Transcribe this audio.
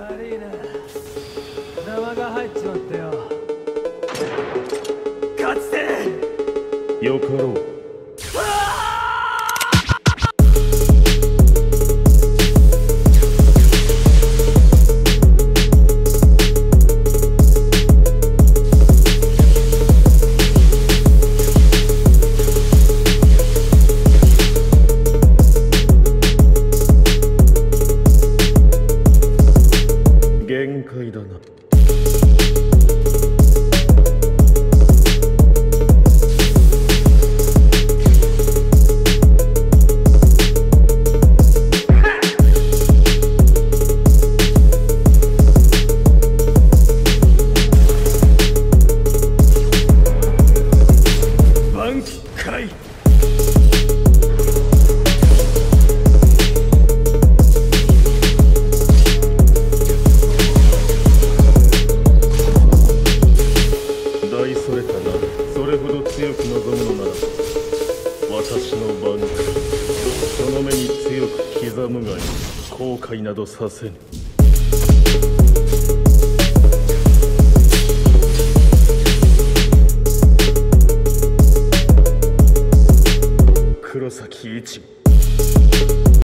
悪いな。邪魔が入っちまってよ。勝つて。よかろう。限界だな大それたな。それほど強く望むのなら私の番。その目に強く刻むがいい。後悔などさせぬ。黒崎一